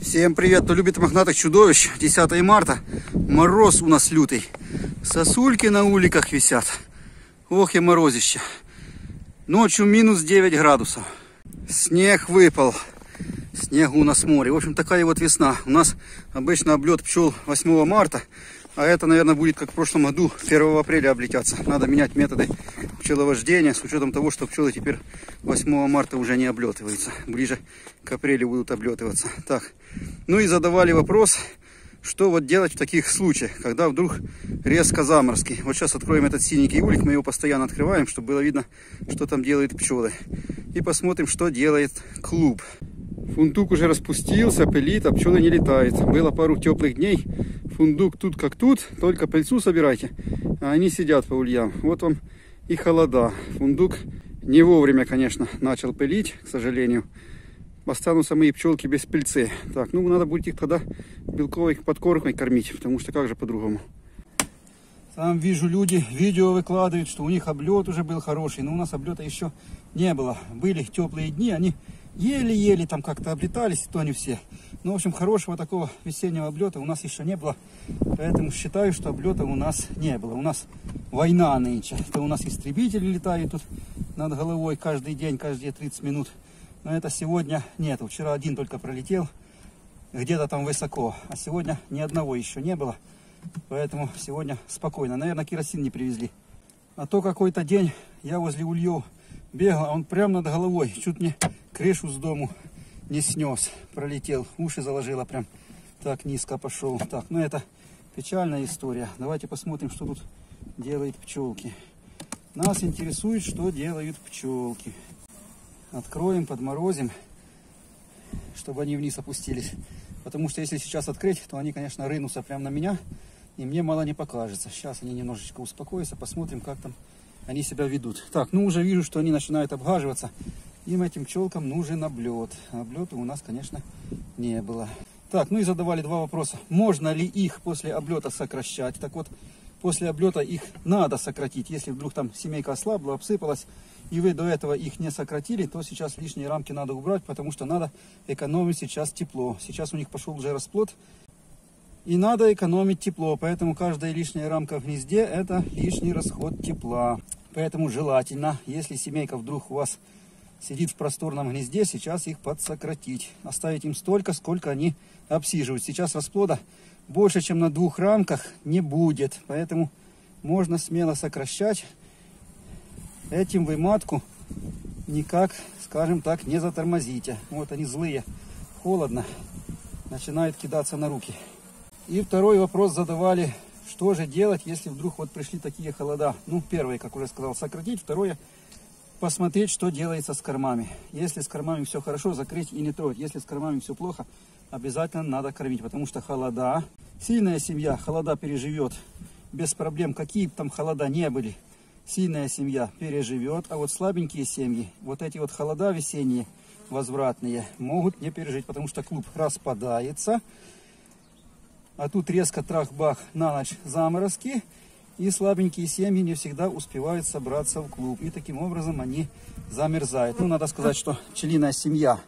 Всем привет, кто любит мохнатых чудовищ. 10 марта. Мороз у нас лютый. Сосульки на уликах висят. Ох и морозище. Ночью минус 9 градусов. Снег выпал. Снегу у нас море. В общем, такая вот весна. У нас обычно облет пчел 8 марта. А это, наверное, будет как в прошлом году, 1 апреля облетятся. Надо менять методы пчеловождения, с учетом того, что пчелы теперь 8 марта уже не облетываются. Ближе к апрелю будут облетываться. Так, ну и задавали вопрос, что вот делать в таких случаях, когда вдруг резко заморозки. Вот сейчас откроем этот синенький улик, мы его постоянно открываем, чтобы было видно, что там делают пчелы. И посмотрим, что делает клуб. Фундук уже распустился, пылит, а пчелы не летают. Было пару теплых дней. Фундук тут как тут, только пыльцу собирайте. А они сидят по ульям. Вот вам и холода. Фундук не вовремя, конечно, начал пылить, к сожалению. Останутся мои пчелки без пыльцы. Так, ну надо будет их тогда белковой подкормкой кормить, потому что как же по-другому. Сам вижу, люди видео выкладывают, что у них облет уже был хороший, но у нас облета еще не было. Были теплые дни, они еле-еле там как-то облетались, то не все. Ну, в общем, хорошего такого весеннего облета у нас еще не было. Поэтому считаю, что облета у нас не было. У нас война нынче. То у нас истребители летают тут над головой каждый день, каждые 30 минут. Но это сегодня нет. Вчера один только пролетел где-то там высоко. А сегодня ни одного еще не было. Поэтому сегодня спокойно. Наверное, керосин не привезли. А то какой-то день я возле ульев бегал, а он прямо над головой. Чуть мне крышу с дому не снес. Пролетел, уши заложило прям. Так низко пошел. Так, ну это печальная история. Давайте посмотрим, что тут делают пчелки. Нас интересует, что делают пчелки. Откроем, подморозим, чтобы они вниз опустились. Потому что если сейчас открыть, то они, конечно, рынутся прямо на меня. И мне мало не покажется. Сейчас они немножечко успокоятся, посмотрим, как там они себя ведут. Так, ну уже вижу, что они начинают обгаживаться. Им этим пчелкам нужен облет. Облета у нас, конечно, не было. Так, ну и задавали два вопроса. Можно ли их после облета сокращать? Так вот, после облета их надо сократить. Если вдруг там семейка ослабла, обсыпалась, и вы до этого их не сократили, то сейчас лишние рамки надо убрать, потому что надо экономить сейчас тепло. Сейчас у них пошел уже расплод, и надо экономить тепло, поэтому каждая лишняя рамка в гнезде – это лишний расход тепла. Поэтому желательно, если семейка вдруг у вас сидит в просторном гнезде, сейчас их подсократить. Оставить им столько, сколько они обсиживают. Сейчас расплода больше, чем на двух рамках не будет. Поэтому можно смело сокращать. Этим вы матку никак, скажем так, не затормозите. Вот они злые, холодно, начинают кидаться на руки. И второй вопрос задавали, что же делать, если вдруг вот пришли такие холода. Ну, первое, как уже сказал, сократить. Второе, посмотреть, что делается с кормами. Если с кормами все хорошо, закрыть и не трогать. Если с кормами все плохо, обязательно надо кормить, потому что холода, сильная семья холода переживет без проблем, какие бы там холода не были. Сильная семья переживет, а вот слабенькие семьи, вот эти вот холода весенние, возвратные, могут не пережить, потому что клуб распадается, а тут резко трах-бах на ночь заморозки, и слабенькие семьи не всегда успевают собраться в клуб. И таким образом они замерзают. Ну, надо сказать, что пчелиная семья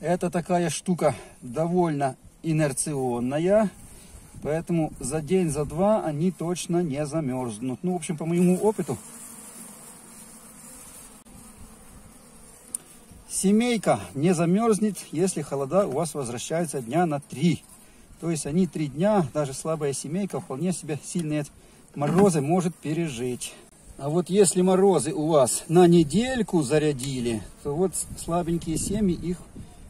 это такая штука довольно инерционная. Поэтому за день, за два они точно не замерзнут. Ну, в общем, по моему опыту, семейка не замерзнет, если холода у вас возвращается дня на три. То есть они три дня, даже слабая семейка, вполне себе сильные морозы может пережить. А вот если морозы у вас на недельку зарядили, то вот слабенькие семьи их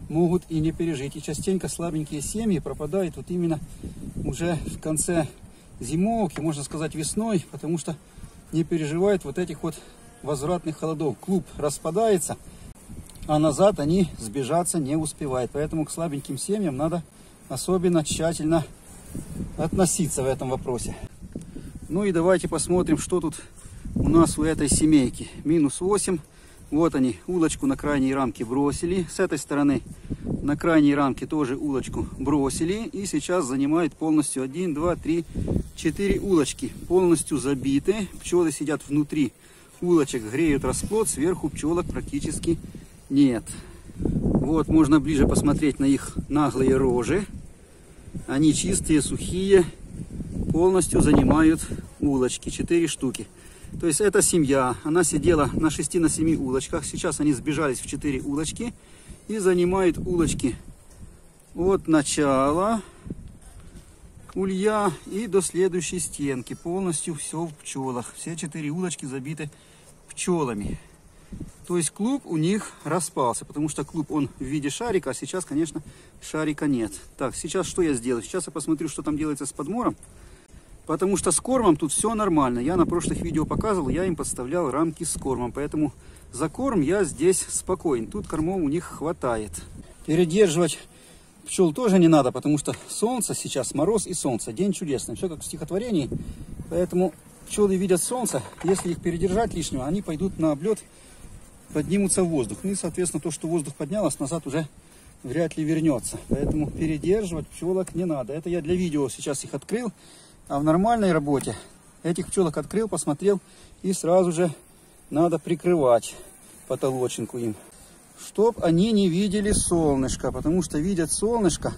могут и не пережить. И частенько слабенькие семьи пропадают вот именно уже в конце зимовки, можно сказать весной, потому что не переживают вот этих вот возвратных холодов. Клуб распадается, а назад они сбежаться не успевают. Поэтому к слабеньким семьям надо особенно тщательно относиться в этом вопросе. Ну и давайте посмотрим, что тут у нас у этой семейки. Минус 8. Вот они, улочку на крайней рамке бросили. С этой стороны на крайней рамке тоже улочку бросили. И сейчас занимает полностью 1, 2, 3, 4 улочки. Полностью забиты. Пчелы сидят внутри улочек, греют расплод. Сверху пчелок практически нет. Вот, можно ближе посмотреть на их наглые рожи. Они чистые, сухие, полностью занимают улочки, 4 штуки. То есть эта семья, она сидела на 6 на 7 улочках. Сейчас они сбежались в 4 улочки и занимают улочки от начала улья и до следующей стенки. Полностью все в пчелах. Все четыре улочки забиты пчелами. То есть клуб у них распался, потому что клуб он в виде шарика, а сейчас, конечно, шарика нет. Так, сейчас что я сделаю? Сейчас я посмотрю, что там делается с подмором. Потому что с кормом тут все нормально. Я на прошлых видео показывал, я им подставлял рамки с кормом. Поэтому за корм я здесь спокоен. Тут кормов у них хватает. Передерживать пчел тоже не надо, потому что солнце сейчас, мороз и солнце. День чудесный. Все как в стихотворении. Поэтому пчелы видят солнце. Если их передержать лишнего, они пойдут на облет, поднимутся в воздух. Ну и, соответственно, то, что воздух поднялось, назад уже вряд ли вернется. Поэтому передерживать пчелок не надо. Это я для видео сейчас их открыл. А в нормальной работе этих пчелок открыл, посмотрел и сразу же надо прикрывать потолочинку им чтоб они не видели солнышко, потому что видят солнышко,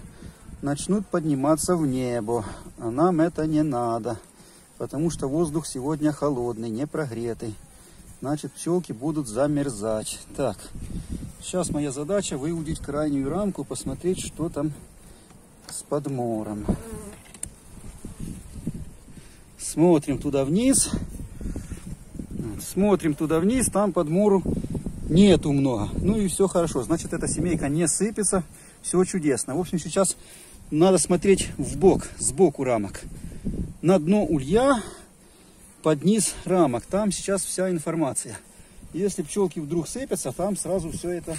начнут подниматься в небо. А нам это не надо, потому что воздух сегодня холодный, не прогретый. Значит, пчелки будут замерзать. Так, сейчас моя задача выудить крайнюю рамку, посмотреть, что там с подмором. Смотрим туда вниз. Смотрим туда вниз, там подмору Нету много. Ну и все хорошо. Значит, эта семейка не сыпется. Все чудесно. В общем, сейчас надо смотреть в бок, сбоку рамок. На дно улья, под низ рамок. Там сейчас вся информация. Если пчелки вдруг сыпятся, там сразу все это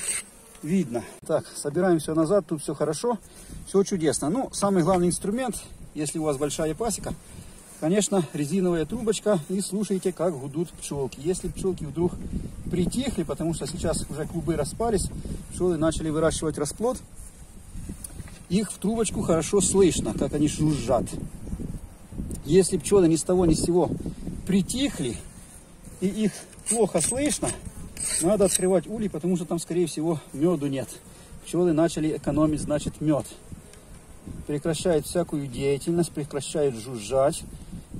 видно. Так, собираем все назад. Тут все хорошо. Все чудесно. Ну, самый главный инструмент, если у вас большая пасека, конечно, резиновая трубочка и слушайте, как гудут пчелки. Если пчелки вдруг притихли, потому что сейчас уже клубы распались, пчелы начали выращивать расплод, их в трубочку хорошо слышно, как они жужжат. Если пчелы ни с того ни с сего притихли, и их плохо слышно, надо открывать улей, потому что там, скорее всего, меду нет. Пчелы начали экономить, значит, мед. Прекращают всякую деятельность, прекращают жужжать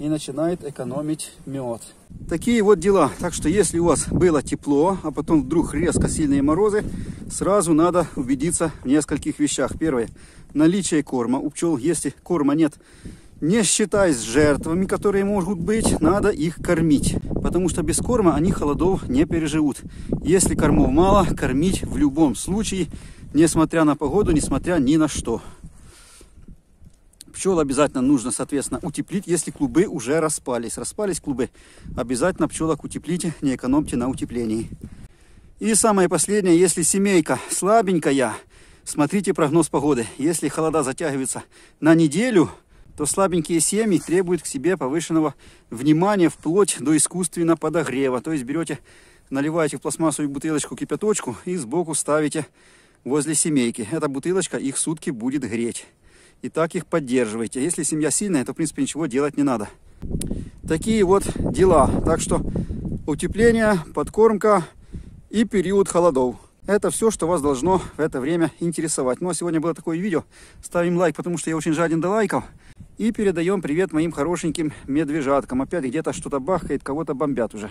и начинает экономить мед. Такие вот дела. Так что если у вас было тепло, а потом вдруг резко сильные морозы, сразу надо убедиться в нескольких вещах. Первое. Наличие корма у пчел. Если корма нет, не считаясь жертвами, которые могут быть, надо их кормить. Потому что без корма они холодов не переживут. Если кормов мало, кормить в любом случае, несмотря на погоду, несмотря ни на что. Пчел обязательно нужно, соответственно, утеплить, если клубы уже распались. Распались клубы, обязательно пчелок утеплите, не экономьте на утеплении. И самое последнее, если семейка слабенькая, смотрите прогноз погоды. Если холода затягиваются на неделю, то слабенькие семьи требуют к себе повышенного внимания вплоть до искусственного подогрева. То есть берете, наливаете в пластмассовую бутылочку кипяточку и сбоку ставите возле семейки. Эта бутылочка их сутки будет греть и так их поддерживайте. Если семья сильная, то, в принципе, ничего делать не надо. Такие вот дела. Так что утепление, подкормка и период холодов. Это все, что вас должно в это время интересовать. Ну, а сегодня было такое видео. Ставим лайк, потому что я очень жаден до лайков. И передаем привет моим хорошеньким медвежаткам. Опять где-то что-то бахает, кого-то бомбят уже.